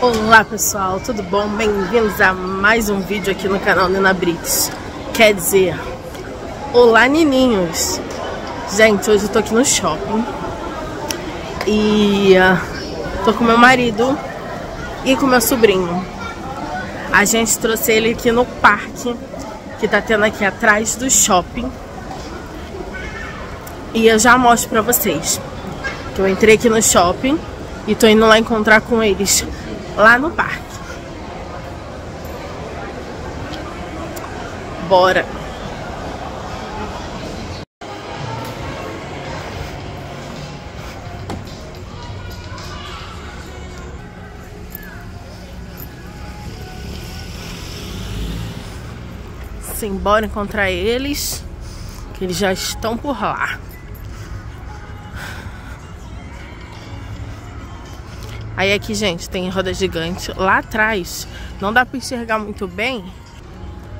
Olá pessoal, tudo bom? Bem-vindos a mais um vídeo aqui no canal Nina Brits. Quer dizer, olá nininhos! Gente, hoje eu tô aqui no shopping e uh, tô com meu marido e com meu sobrinho. A gente trouxe ele aqui no parque que tá tendo aqui atrás do shopping e eu já mostro pra vocês que eu entrei aqui no shopping e tô indo lá encontrar com eles lá no parque. Bora! Sim, bora encontrar eles, que eles já estão por lá. Aí aqui, gente, tem roda gigante. Lá atrás, não dá pra enxergar muito bem.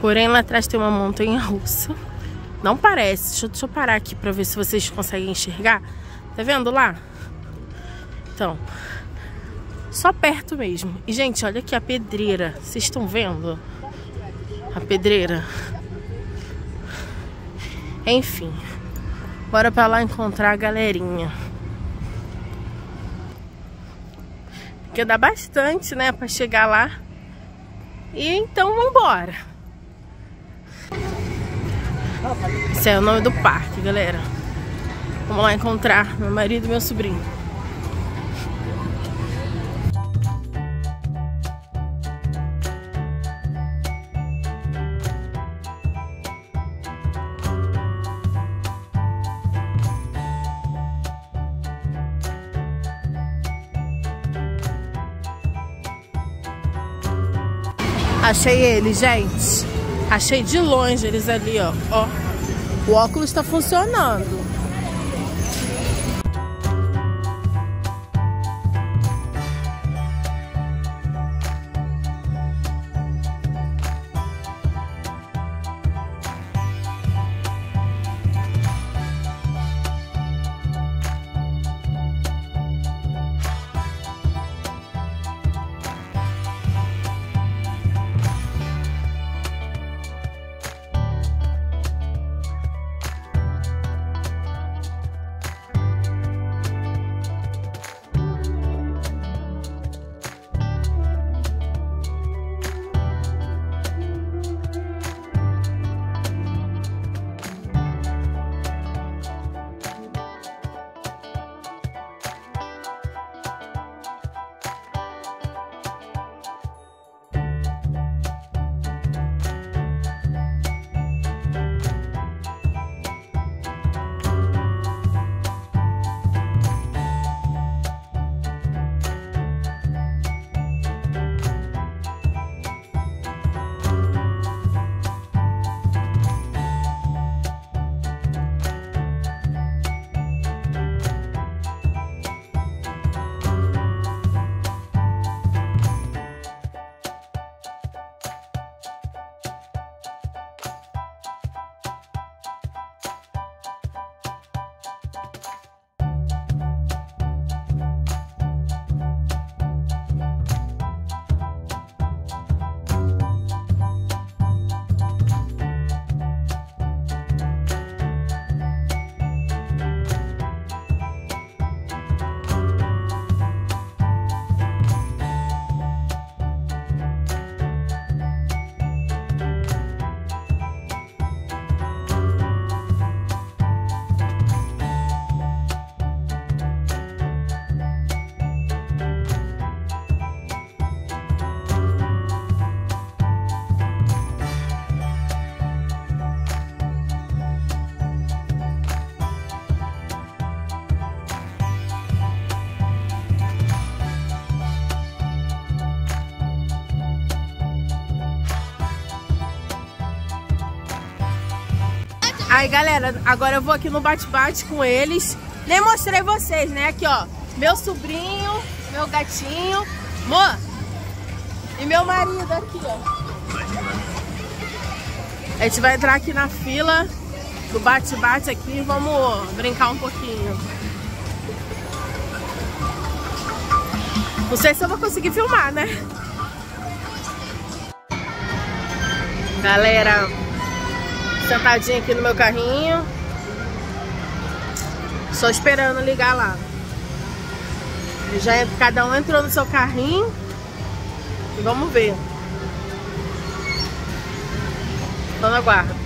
Porém, lá atrás tem uma montanha russa. Não parece. Deixa, deixa eu parar aqui pra ver se vocês conseguem enxergar. Tá vendo lá? Então, só perto mesmo. E, gente, olha aqui a pedreira. Vocês estão vendo? A pedreira. Enfim. Bora pra lá encontrar a galerinha. Porque dá bastante, né, pra chegar lá. E então vambora. Esse é o nome do parque, galera. Vamos lá encontrar meu marido e meu sobrinho. Achei ele, gente. Achei de longe eles ali, ó. ó. O óculos tá funcionando. Aí, galera, agora eu vou aqui no bate-bate com eles. Nem mostrei vocês, né? Aqui, ó. Meu sobrinho, meu gatinho. Mô! E meu marido aqui, ó. A gente vai entrar aqui na fila do bate-bate aqui e vamos brincar um pouquinho. Não sei se eu vou conseguir filmar, né? Galera, sentadinha aqui no meu carrinho. Só esperando ligar lá. Já cada um entrou no seu carrinho. E vamos ver. Tô na guarda.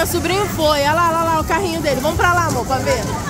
Meu sobrinho foi. Olha lá, olha lá o carrinho dele. Vamos pra lá, amor, pra ver.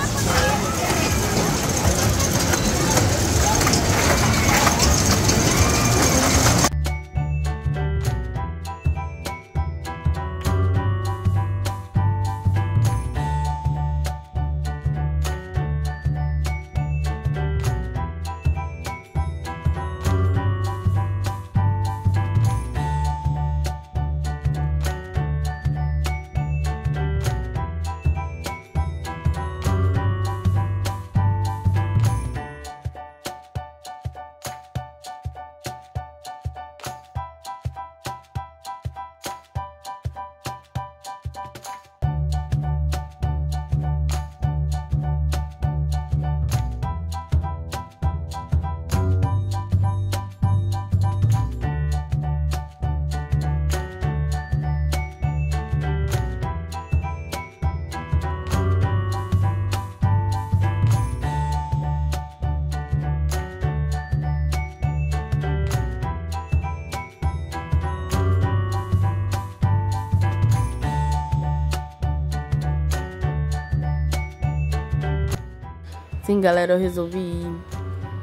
Sim, galera, eu resolvi ir.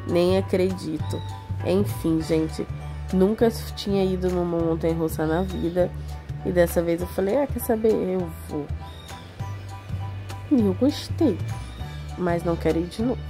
Nem acredito. Enfim, gente, nunca tinha ido numa montanha russa na vida. E dessa vez eu falei, ah, quer saber? Eu vou. E eu gostei. Mas não quero ir de novo.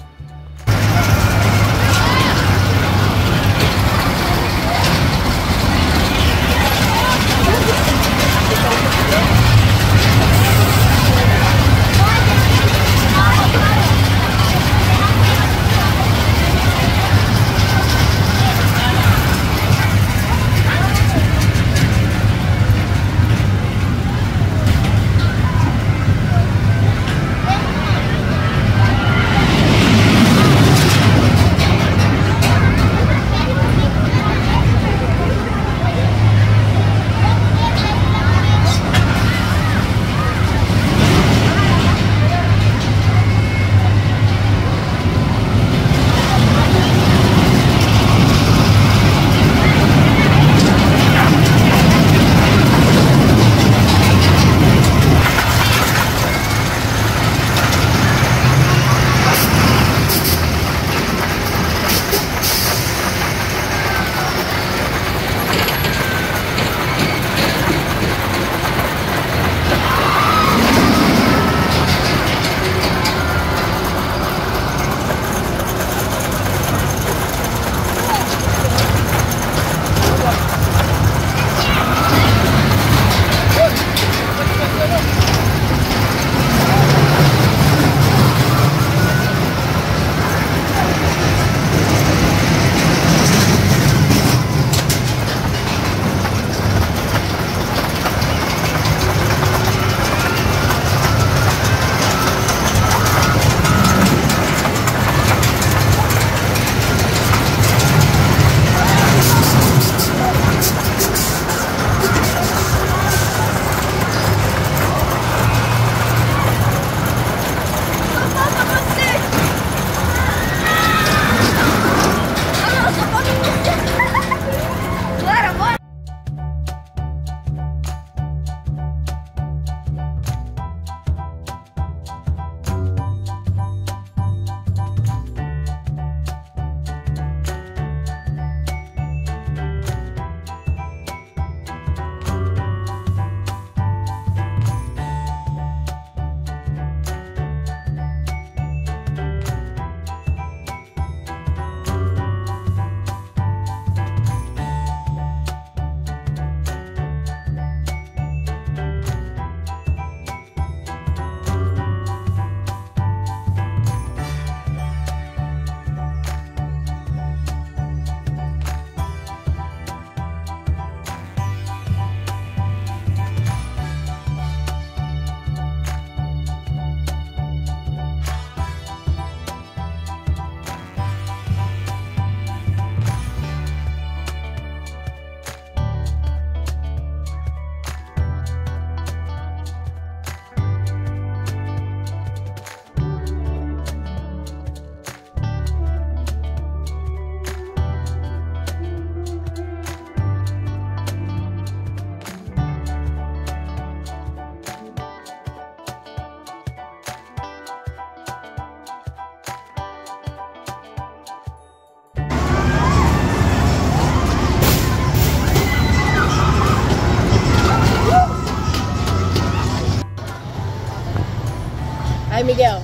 Miguel?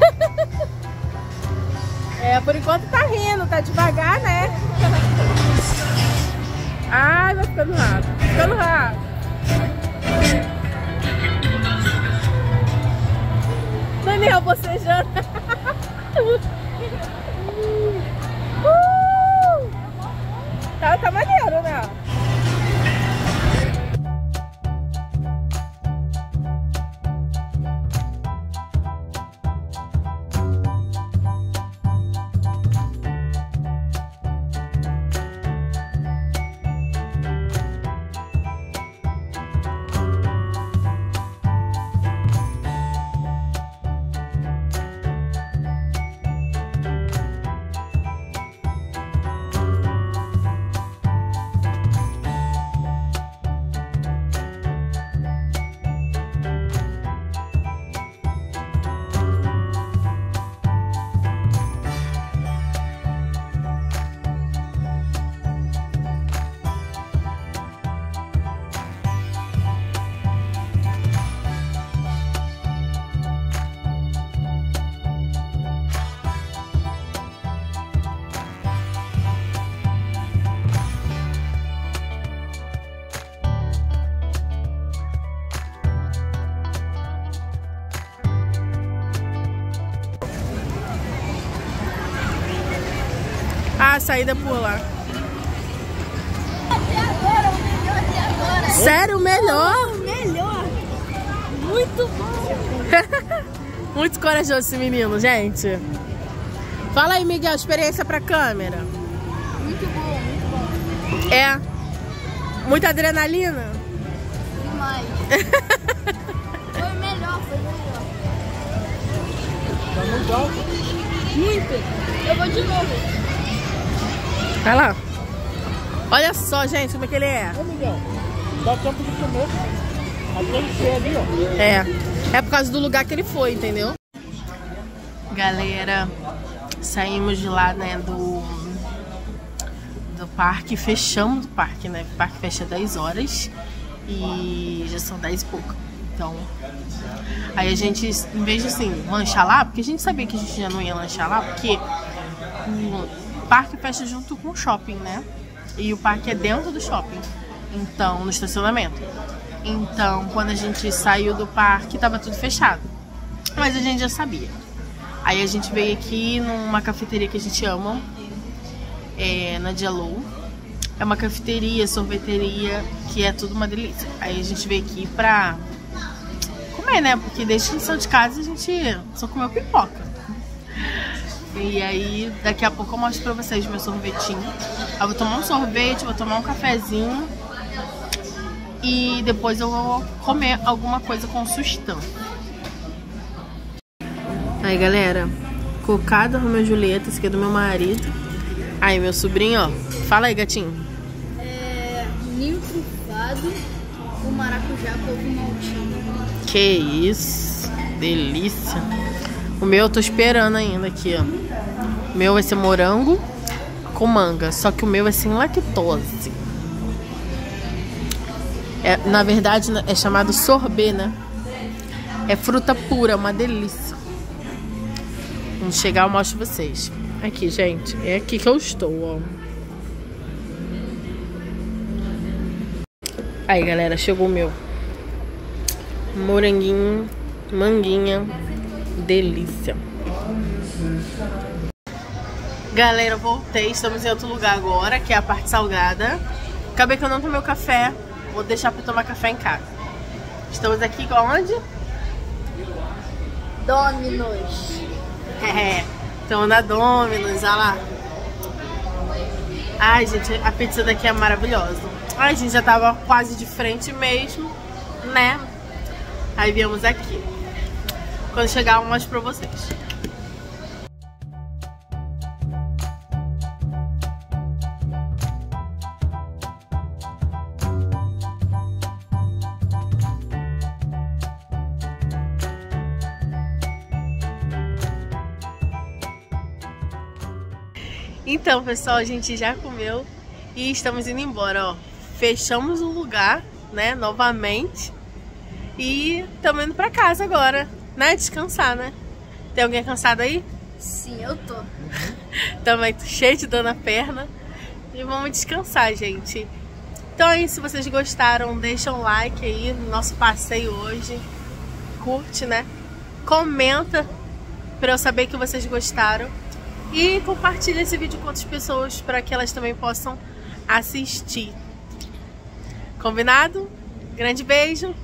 é, por enquanto tá rindo, tá devagar, né? Ai, vai ficando rápido, ficando rápido. Daniel bocejando. uh! saída por lá. Até agora, o melhor até agora. Sério, o melhor? O melhor. Muito bom. muito corajoso esse menino, gente. Fala aí, Miguel, experiência pra câmera. Muito bom, muito bom. É. Muita adrenalina? Demais. foi melhor, foi melhor. Muito. Eu vou de novo. Vai lá. Olha só, gente, como é que ele é. Ô, Miguel, dá tempo de comer. Até ali, ó. É. É por causa do lugar que ele foi, entendeu? Galera, saímos de lá, né, do do parque, fechamos do parque, né? O parque fecha 10 horas e já são 10 e pouco. Então, aí a gente, em vez de assim, lanchar lá, porque a gente sabia que a gente já não ia lanchar lá, porque o parque fecha junto com o shopping, né? E o parque é dentro do shopping, então, no estacionamento. Então, quando a gente saiu do parque, tava tudo fechado. Mas a gente já sabia. Aí a gente veio aqui numa cafeteria que a gente ama, é, na Jello. É uma cafeteria, sorveteria, que é tudo uma delícia. Aí a gente veio aqui pra comer, né? Porque desde que a gente saiu de casa a gente só comeu pipoca. E aí, daqui a pouco eu mostro pra vocês meu sorvetinho. Eu vou tomar um sorvete, vou tomar um cafezinho. E depois eu vou comer alguma coisa com sustão. Aí, galera. Cocada Romeu Julieta, esse aqui é do meu marido. Aí, meu sobrinho, ó. Fala aí, gatinho. É. Ninho trufado com maracujá com maltinho. Que isso. Delícia. O meu eu tô esperando ainda aqui, ó. O meu vai ser morango com manga. Só que o meu é sem lactose. É, na verdade, é chamado sorbet, né? É fruta pura, uma delícia. Quando chegar, eu mostro vocês. Aqui, gente. É aqui que eu estou, ó. Aí, galera, chegou o meu. Moranguinho, manguinha, delícia. Galera, voltei. Estamos em outro lugar agora, que é a parte salgada. Acabei que eu não tomei o café. Vou deixar pra tomar café em casa. Estamos aqui com onde? Dominos. É, estamos na Domino's, olha lá. Ai, gente, a pizza daqui é maravilhosa. Ai, gente já tava quase de frente mesmo, né? Aí viemos aqui. Quando chegar, eu mostro pra vocês. Então, pessoal, a gente já comeu e estamos indo embora, ó. Fechamos o lugar, né, novamente. E estamos indo pra casa agora, né? Descansar, né? Tem alguém cansado aí? Sim, eu tô. Também tô cheio de dor na perna. E vamos descansar, gente. Então é isso, se vocês gostaram, deixa um like aí no nosso passeio hoje. Curte, né? Comenta para eu saber que vocês gostaram. E compartilha esse vídeo com outras pessoas para que elas também possam assistir. Combinado? Grande beijo,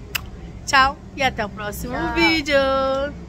tchau e até o próximo Tchau. vídeo.